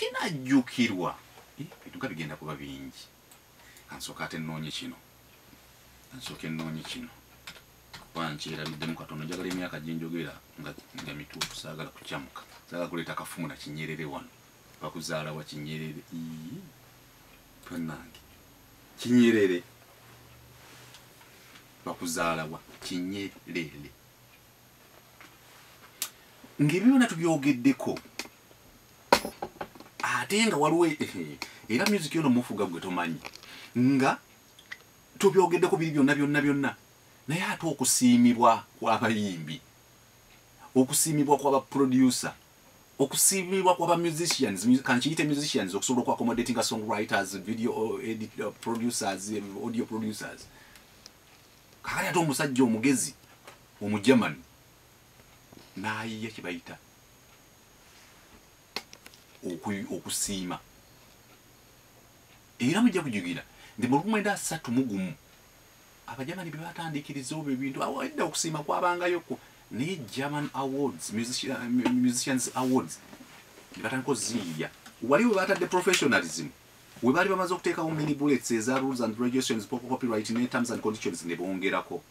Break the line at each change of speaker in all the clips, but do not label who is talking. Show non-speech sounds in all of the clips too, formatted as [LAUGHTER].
kinajjukirwa ebituka bigenda kuba bingi. Kansooka ate nnoonye kino. Kansooka ennoonye kino. Kuba nkyerabiddemu katono. Njagala emyaka gyenjogera nga mituufu saagala kukyamuka saagala kuleeta kafumu na kinyerere wano. Bakuzaala wa kinyerere? Ii, twanange kinyerere. Bakuzaala wa kinyerere. Ng'ebyona tubyogeddeko ate nga waliwo ehe, era music yono mufuga gwe tomanyi nga tubyogeddeko biri byonna byonna byonna. Naye ate okusiimibwa kw'abayimbi okusiimibwa kw'abaproducer okusiimibwa kw'abamusicians mu- kankiyite musicians okusobola okuaccommodating nga songwriters video edit, uh, producers audio producers. Kakali ate omusajja omugezi omugermany n'ayiya kye bayita. oku- okusiima. Era mujja kujugira nti mu lukumi asatu mu gumu abajamani bye batandikiriza obyo ebintu edda okusiima kwabangayoko naye german awards musician- musicians awards ne batandika oziyiya. Wali we batadde professionalism we baali bamaze okuteekawo mini bullets eza rules and regulations copyright ne terms and conditions ne bongerako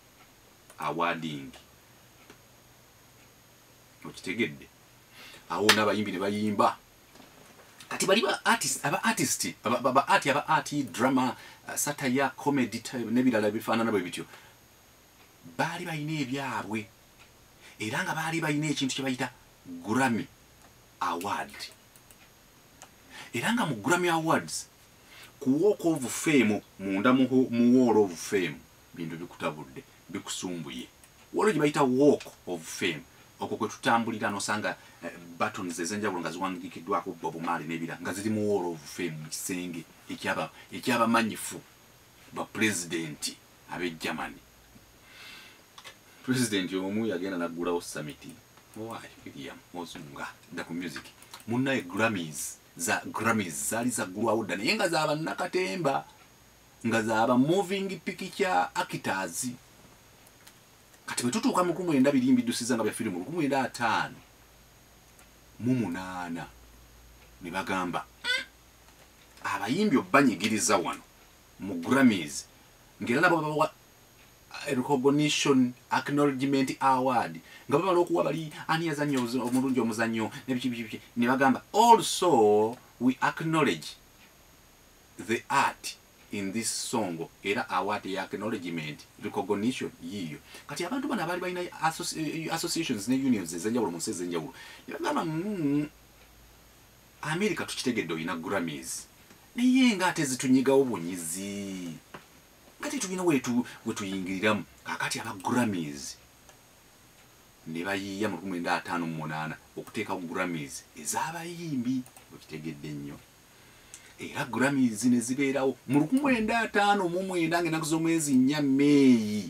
awarding. Okitegedde? Awo n'abayimbi ne bayimba kati bali ba artist aba artist aba aba art aba art drama uh, satire comedy n'ebirala bifaanana bwe bityo. Baali balina ebyabwe. Era nga baali balina ekintu kye bayita grammy award. Era nga mu grammy awards ku walk of fame munda mu mu wall of fame bintu bikutabudde bikusumbuye. Waliwo gye bayita walk of fame okwo kwe tutambulira nosanga eh, buttons ez'enjawulo nga ziwandiikiddwako bob marley n'ebira nga ziri mu wall of fame mu kisenge ekyaba- ekyabamanyifu bapulezidenti ab'e germany. Pulezidenti omu yagenda naggulawo samiti owaayo william ozunga dda ku music. Munnaye grammys za grammys zaali zaggulwawo dda naye nga zaba nakatemba nga zaba moving picture actors kati bwe tutuuka mu lukumi mwenda biri mbiddusiza nga bya firimu lukumi mwenda ataano mu munaana ne bagamba "Mm, abayimbi obbanyigiriza wano mu grammys ng'era nabo babawa recognition acknowledgement award nga bamala okuwa bali ani yazannyo obuzi- omulungi omuzannyo nebiki biki biki ne bagamba also we acknowledge the art in this song era award ya acknowledgement recognition yiyo. Kati abantu bano abaali balina eh, associations ne unions ez'enjawulo mu nsi ez'enjawulo. Ne bagamba "Mm, america tukitegedde olina grammys. Naye nga ate zitunyigawo bunyizi. Nga tetulina wetu wetuyingiriramu kakati aba grammys ne bayiiya mu lukumi mwenda ataano mu munaana okuteekawo grammys ez'abayimbi wekitegedde nnyo era grammys ne zibeerawo mu lukumi mwenda ataano mu mwenda ng'ennaku z'omwezi nnya meeyi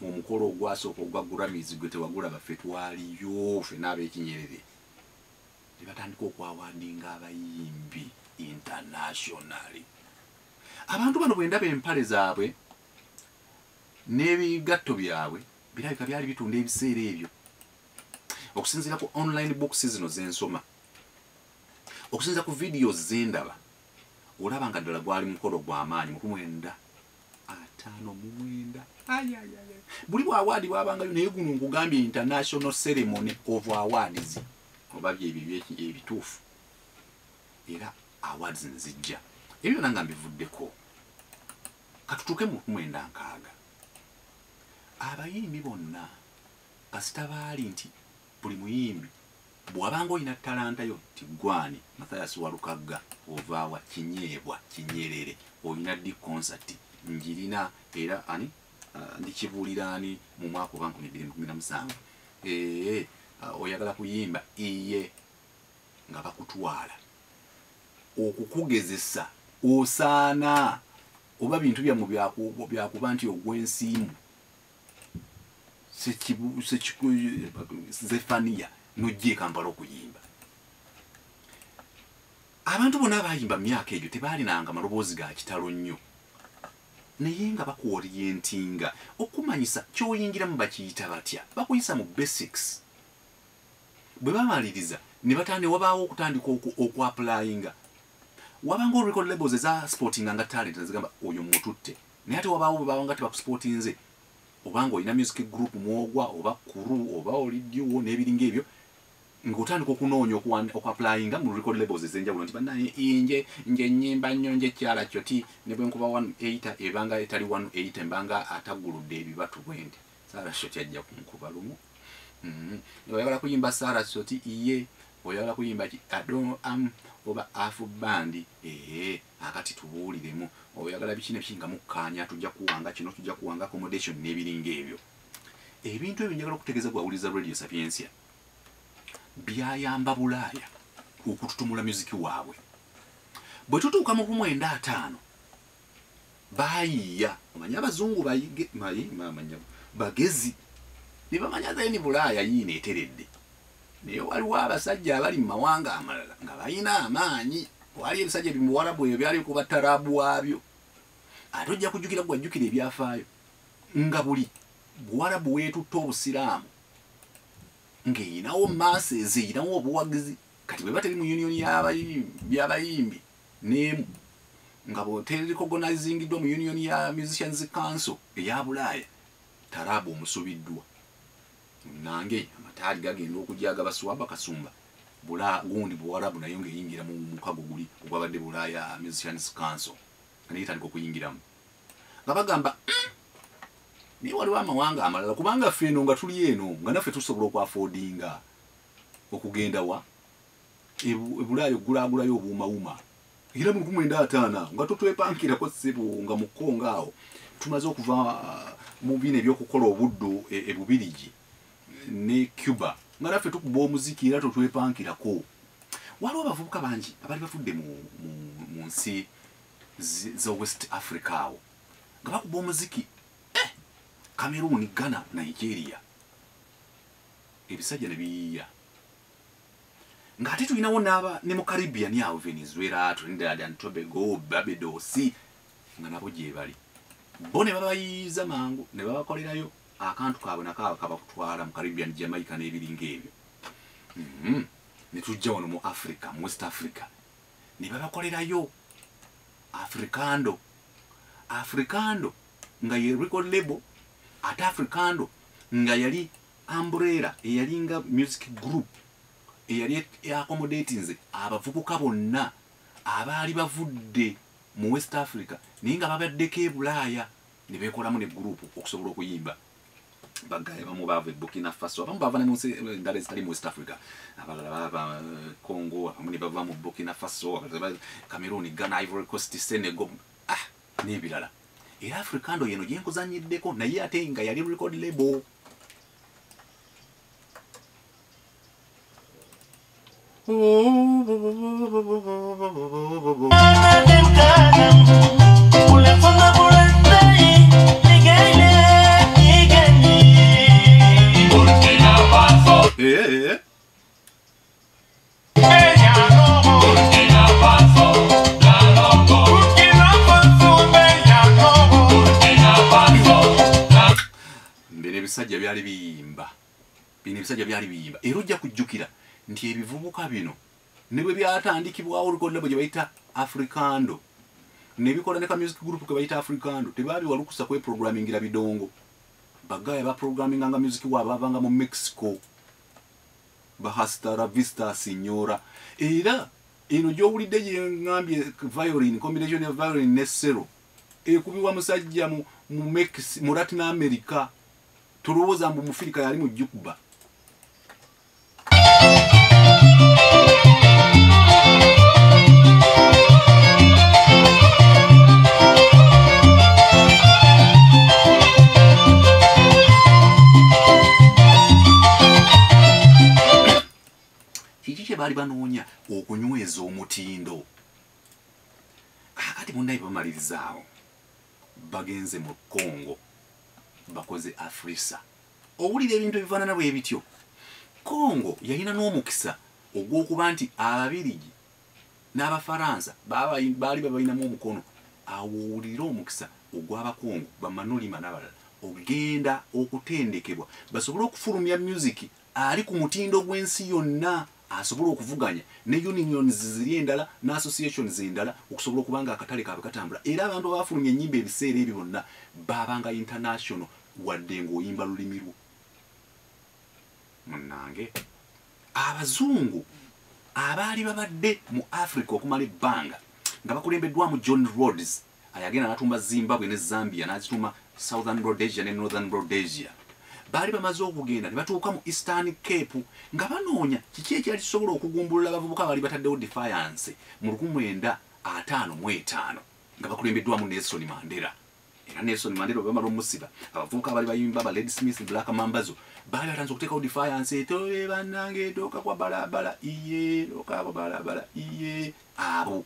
mu mukolo ogwasooka ogwa grammys gwe tewagula baffe twaliyo ffe n'ab'ekinyerere ne batandika okwawadinga abayimbi internationally. Abantu bano bwe ndaba empale zaabwe n'ebigatto byabwe birabika byali bitunda ebiseera ebyo. Okusinziira ku online books zino zensoma okusinziira ku videos zendaba olaba nga ddala gwali mukolo gw'amaanyi mu kumwenda. Ataano mu mwenda. Ayayaya. buli bwawaadi bwabangayo naye guno nkugambye international ceremony of awards. Oba byebyo ebituufu era awards nezijja ebyo byonna nga mbivuddeko. Katutuuke mu kumwenda nkaaga. Abayimbi bonna kasita baali nti buli muyimbi bw'abanga olina talanta yo tigwani mathayasi walukagga ovaawa kinyeebwa kinyerere. Olina ddi concert? Njirina era ani? Ah, ndikibuulira ani mu mwaka oba nkumi bbiri mu kumi na musanvu? Ee ah, oyagala kuyimba? Iye nga bakutwala. Okukugezesa osaana oba bintu byammwe byaku- byakuba nti ogwensiimu Sekibu- Sekiku- zefaniya nojja ekampala okuyimba. Abantu bonna abayimba mu myaka egyo tebaalinanga maloboozi ga kitalo nnyo. Naye nga bakuorientinga okumanyisa kyoyingiramu bakiyita batya? Bakuyisa mu basics. Bwe bamaliriza ne batandi wabaawo okutandika oku- okuapulayinga wabanga record labels eza sportinga nga talent nezigamba oyo mututte naye ate wabaawo bwe baba nga tebakusportinze obanga olina music group mwogwa oba kuru oba olidiwo n'ebiringa ebyo ng'otandika okunoonya okuapulayinga mu record labels ez'enjawulo nti bannaye inje nje nyimba nnyo nje ekyala kyo ti. Ne bwe nkuba 180 ebanga etali 180 embanga atagguludde ebibatu bwente saara shoti ajja kunkuba lumu. Oyagala kuyimba saara shoti iye oyagala kuyimba ki ado am oba afu bandi ee akati tubuuliremu. Oyagala biki ne biki nga mukkaanya tujja kuwanga kino tujja kuwanga accommodation n'ebiringa ebyo ebintu ebyo njagala okutegeeza bwawuliza radio sapiensia byayamba bulaaya okututumula muziki waabwe. Bwe tutuuka mu kumwenda ataano baayiiya omanye abazungu bayige mayi mamanya bagezi ne bamanya zeni bulaaya yiino eteredde. Naye waliwo abasajja abali mu mawanga amalala nga balina amaanyi wali ebisajja bimuwarabu ebyo byali kuba tarabu waabyo. Ate ojja kujjukira gwajjukira ebyafaayo nga buli buwarabu weetutta obusiraamu ng'eyinawo maaseezi eyinawo obuwagizi. Kati bwe bateri mu unioni y'abayimbi- n'emu nga boterikogonazingiddwa mu unioni ya musicians council eya bulaaya tarabu omusubiddwa. Nange amataali gagenda okujaga baswaba kasumba. Bula gundi buwarabu naye ngaeyingira mu mukago guli ogwabadde bulaaya musicians council nga naye tandika okuyingiramu. Nga bagamba "Mm, naye waliwo amawanga amalala kubanga ffe eno nga tuli eno nga naffe tusobola okwafoodinga okugenda wa? Ebu- ebulaayo ogulaagulayo obuumawuma. Era mu kumwenda ataana nga totwepankirako ssebo nga mu kongo awo tumaze okuva ah, mu bino ebyokukola obuddu e- ebubirigi ne cuba nga naffe tukuba omuziki era totwepankirako waliwo abavubuka bangi abali bavudde mu, nsi zi- za west africa awo nga bakuba omuziki cameroon ghana nigeria. Ebisajja ne biyiiya. Ng'ate tulinawo n'aba ne mu caribbean awo venezuela trinidad and tobago babedosi nga nabo gye bali. Bo ne babayiiza mangu ne babakolerayo akantu kaabwe nakaaba kabakutwala mu caribbean jamaica n'ebiringa ebyo. Mhm. ne tujja wano mu africa mu west africa. Ne babakolerayo africando. Africando nga ye record label ate africando nga yali umbrella eyalinga music group eyali accommodatinze abavubuka bonna abaali bavudde mu west africa naye nga babaddeko e bulaaya ne beekolamu ne gurupu okusobola okuyimba. Bagaye bamu bava e burkina faso abamu bava ne mu nsi endala ezitali mu west africa. Abalala bava eh, congo abamu ne bava mu burkina faso cameroon ghana ivory coast senegal ah n'ebirala era africando yeno gyenkuzanyiddeko naye ate nga yali record label [LAUGHS] ebisajja byali biyimba. Bino ebisajja byali biyimba. Era ojja kujjukira nti ebivubuka bino ne bwe byatandikibwawo olukolabo gye bayita africando ne bikola ne ka music group ke bayita africando tebaabiwa lukusa kweprogramingira bidongo. Bagaya baprograminganga music waabwe bavanga mu mexico. Bahastara vista sinyora era eno gyowulidde gyeŋambye violin combination ya violin ne sero ekubibwa musajja mu, mu, mu latin america tulowooza mbu mufirika yali mu jukuba kiki kye baali banoonya? Okunyweza omutindo. Kakati munnaye bamaliriza bagenze mu congo bakoze afrisa. Owulira ebintu ebifaanana bwe bityo. Congo yalina n'omukisa ogw'okuba nti ababirigi n'abafaransa baaba- baali babalinamu omukono. Awo owulire omukisa ogw'abakongo bamanulima n'abalala ogenda okutendekebwa basobole okufulumya music ali ku mutindo gw'ensi yonna asobola okuvuganya ne unions ziri endala ne associations endala okusobola okuba nga akatale kaabwe katambula. Era abantu abafulumya ennyimba ebiseera ebyo byonna baabanga international wadde ng'oyimba lulimi lwo. Munnange abazungu abaali babadde mu africa okumala ebbanga nga bakulembeddwamu john rods ayagenda natumba zimbabwe ne zambia nazituma southern rhodesia ne northern rhodesia baali bamaze okugenda ne batuuka mu eastern cape nga banoonya kiki ekyali kisobola okugumbulula abavubuka baali bataddewo defiance mu 1955 nga bakulembeddwamu nelson mandela. Era nelson mandela bamala omusiba abavubuka baali bayimba ba led smith black mambazo baali batanze okuteekawo defiance toye bannange dooka kwa balabala iye dooka kwa balabala iye abo